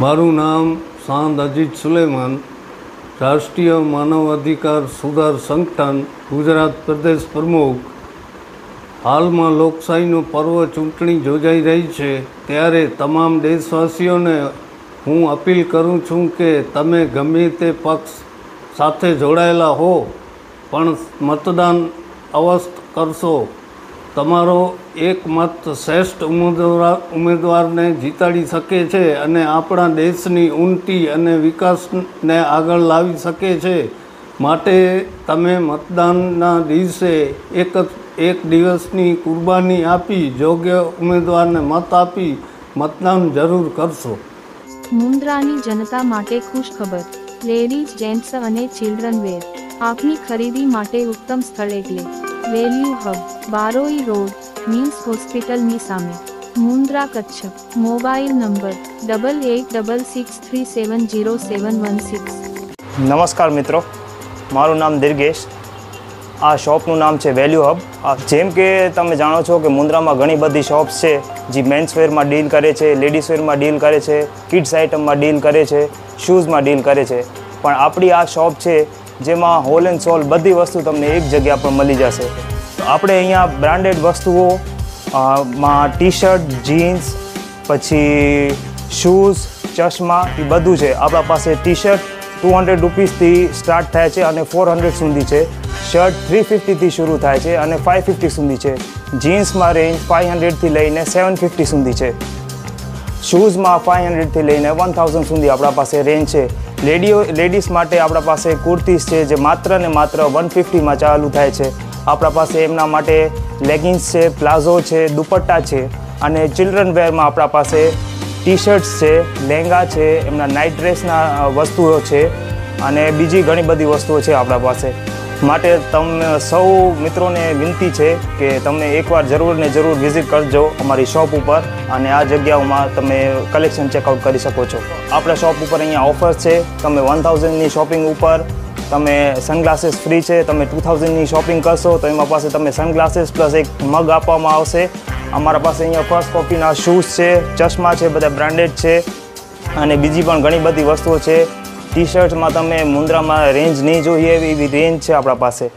મારું નામ સાંદ અજીત સુલેમાન, રાષ્ટ્રીય માનવ અધિકાર સુધાર સંગઠન, ગુજરાત પ્રદેશ પ્રમુખ. હાલમાં લોકશાહીનું પર્વ ચૂંટણી યોજાઈ રહી છે, ત્યારે તમામ દેશવાસીઓને હું અપીલ કરું છું કે તમે ગમે તે પક્ષ સાથે જોડાયેલા હો. પણ મતદાન અવશ્ય કરશો. તમારો એક મત શ્રેષ્ઠ ઉમેદવાર ઉમેદવારને જીતાડી શકે છે અને આપણા દેશની ઉન્નતિ અને વિકાસને આગળ લાવી શકે છે. માટે તમે મતદાનના દિવસે એક એક દિવસની કુરબાની આપી, યોગ્ય ઉમેદવારને મત આપી મતદાન જરૂર કરશો. મુન્દ્રાની જનતા માટે ખુશ ખબર લેડીઝ, જેન્ટ્સ અને ચિલ્ડ્રન વેર. આપની ખરીદી માટે ઉત્તમ સ્થળ એટલે value hub, Baroi road, means હોસ્પિટલની સામે. Mundra Kutch, mobile number, double eight double six three seven zero seven one six. નમસ્કાર મિત્રો, મારું નામ દિર્ગેશ. આ શોપનું નામ છે વેલ્યુ હબ. જેમ કે તમે જાણો છો કે મુન્દ્રામાં ઘણી બધી શોપ્સ છે, જે મેન્સ વેરમાં ડીલ કરે છે લેડીઝ વેરમાં ડીલ કરે છે કિડ્સ આઇટમમાં ડીલ કરે છે શૂઝમાં ડીલ કરે છે. પણ આપણી આ શોપ છે જેમાં હોલ એન્ડ સોલ બધી વસ્તુ તમને એક જગ્યા પર મળી જશે. આપણે અહીંયા બ્રાન્ડેડ વસ્તુઓ માં ટી શર્ટ જીન્સ પછી શૂઝ ચશ્મા, એ બધું છે. આપણા પાસે ટી શર્ટ ટુ હંડ્રેડ રૂપીસથી સ્ટાર્ટ થાય છે અને ફોર હંડ્રેડ સુધી છે. શર્ટ થ્રી ફિફ્ટીથી શરૂ થાય છે અને ફાઇવ ફિફ્ટી સુધી છે. જીન્સમાં રેન્જ ફાઇવ હંડ્રેડથી લઈને સેવન ફિફ્ટી સુધી છે. શૂઝમાં ફાઇવ હંડ્રેડથી લઈને વન થાઉઝન્ડ સુધી આપણા પાસે રેન્જ છે. લેડીઓ લેડીઝ માટે આપણા પાસે કુર્તીઝ છે જે માત્ર ને માત્ર વન ફિફ્ટીમાં ચાલુ થાય છે. આપણા પાસે એમના માટે લેગિન્સ છે, પ્લાઝો છે, દુપટ્ટા છે અને ચિલ્ડ્રન વેરમાં આપણા પાસે ટી શર્ટ્સ છે, લહેંગા છે, એમના નાઇટ ડ્રેસના વસ્તુઓ છે અને બીજી ઘણી બધી વસ્તુઓ છે આપણા પાસે. માટે તમને સૌ મિત્રોને વિનંતી છે કે તમે એકવાર જરૂર ને જરૂર વિઝિટ કરજો અમારી શોપ ઉપર અને આ જગ્યાઓમાં તમે કલેક્શન ચેકઆઉટ કરી શકો છો. આપણા શોપ ઉપર અહીંયા ઓફર્સ છે, તમે વન થાઉઝન્ડની શોપિંગ ઉપર, તમે સનગ્લાસીસ ફ્રી છે, તમે ટુ થાઉઝન્ડની શોપિંગ કરશો, તો એમાં પાસે તમે સનગ્લાસીસ પ્લસ એક મગ આપવામાં આવશે. અમારા પાસે અહીંયા ફર્સ્ટ કોપીના શૂઝ છે, ચશ્મા છે, બધા બ્રાન્ડેડ છે, અને બીજી પણ ઘણી બધી વસ્તુઓ છે. ટી શર્ટમાં તમે મુન્દ્રામાં રેન્જ નહીં જોઈએ એવી રેન્જ છે આપણા પાસે.